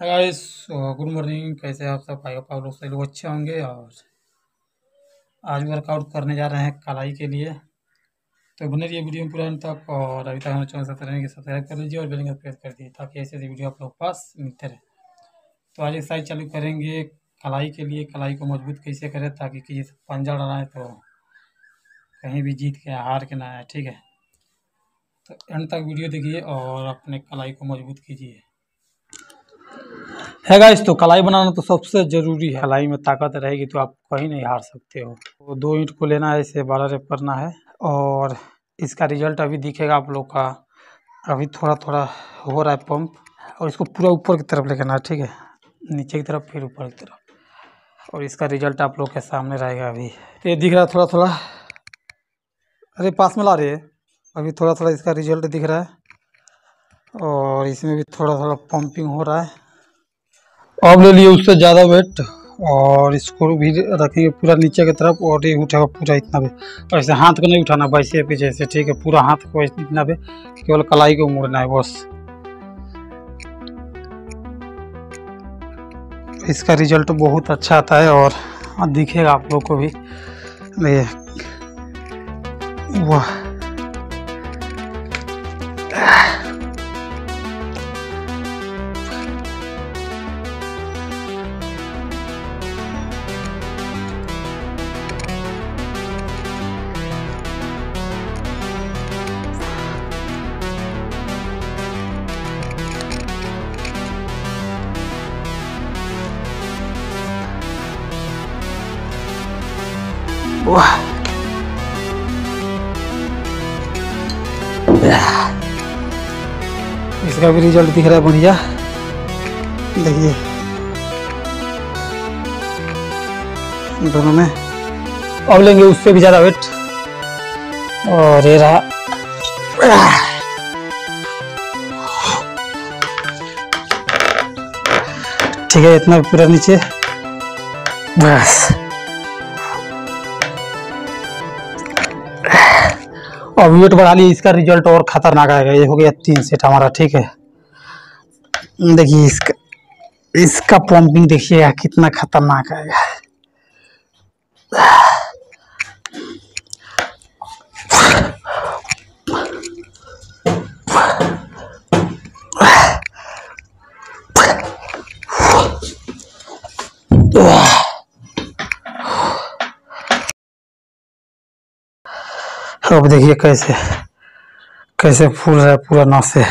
Guys good morning कैसे आप सब? भाई आप लोग सभी लोग अच्छे होंगे और आज वर्कआउट करने जा रहे हैं कलाई के लिए। तो बने रहिए वीडियो में पूरा तक और अभी तक हमारे चैनल सब्सक्राइब की सब्सक्राइब कर लीजिए और बेल प्रेस कर दीजिए ताकि ऐसे ऐसे वीडियो आप लोग पास मिलते रहे। तो आज एक्सरसाइज चालू करेंगे कलाई के लिए, कलाई को मज़बूत कैसे करें ताकि किसी से पंजा लड़ाएँ तो कहीं भी जीत के हार के ना आए, ठीक है? तो एंड तक वीडियो देखिए और अपने कलाई को मज़बूत कीजिए। है गाइस तो कलाई बनाना तो सबसे ज़रूरी है। कलाई में ताकत रहेगी तो आप कहीं नहीं हार सकते हो। तो दो ईंट को लेना है, इसे बारह रेप करना है और इसका रिज़ल्ट अभी दिखेगा आप लोग का। अभी थोड़ा थोड़ा हो रहा है पंप और इसको पूरा ऊपर की तरफ़ लेकर आना ठीक है? नीचे की तरफ़, फिर ऊपर की तरफ़। और इसका रिज़ल्ट आप लोग के सामने रहेगा अभी। ये दिख रहा है थोड़ा थोड़ा अरे, पास में ला रही है। अभी थोड़ा थोड़ा इसका रिज़ल्ट दिख रहा है और इसमें भी थोड़ा थोड़ा पंपिंग हो रहा है। अब ले लिए उससे ज़्यादा वेट और इसको भी रखेंगे पूरा नीचे की तरफ़ और ये उठेगा पूरा इतना भी। और ऐसे हाथ को नहीं उठाना वैसे पीछे से, ठीक है? पूरा हाथ को इतना भी केवल कलाई को मोड़ना है बस। इसका रिज़ल्ट बहुत अच्छा आता है और दिखेगा आप लोग को भी। वाह। इसका भी रिज़ल्ट दिख रहा है बढ़िया। देखिए। दोनों में। अब लेंगे उससे भी ज़्यादा वेट और ये रहा। ठीक है, इतना पूरा नीचे। बस। और वेट बढ़ा लिए इसका रिज़ल्ट और खतरनाक आएगा। ये हो गया तीन सेट हमारा, ठीक है? देखिए, इसका इसका पंपिंग देखिएगा, कितना खतरनाक आएगा। अब देखिए कैसे कैसे फूल रहा है पूरा नस से।